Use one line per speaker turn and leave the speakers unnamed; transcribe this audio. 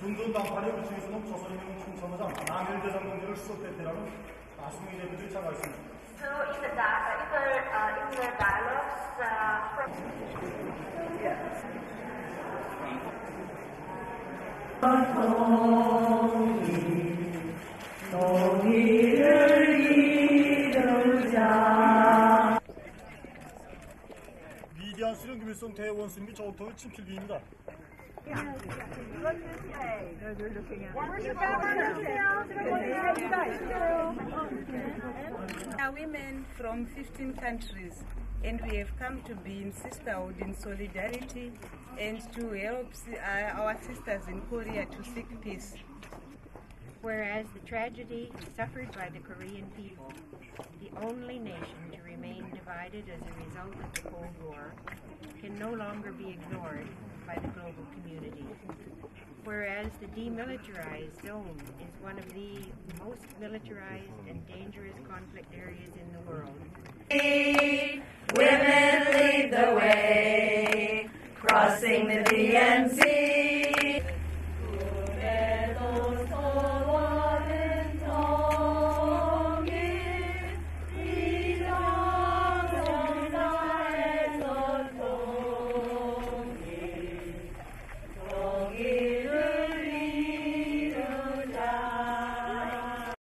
중둔당파의 부층에서는 조선인민 충천호장 남일대 장 동지를 수석대표라는 나수미 대표들이 참가했습니다.
So in the, di- uh, in the, dialogues uh, from
위대한 수령기밀성 대원수 및 저우통의 친필기입니다.
Are women from 15 countries, and we have come to be in sisterhood, in solidarity, and to help uh, our sisters in Korea to seek peace.
Whereas the tragedy suffered by the Korean people, the only nation to remain divided as a result of the Cold War, can no longer be ignored by the global community. Whereas the demilitarized zone is one of the most militarized and dangerous conflict areas in the world.
Women lead the way, crossing the DMZ